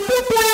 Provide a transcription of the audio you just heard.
Música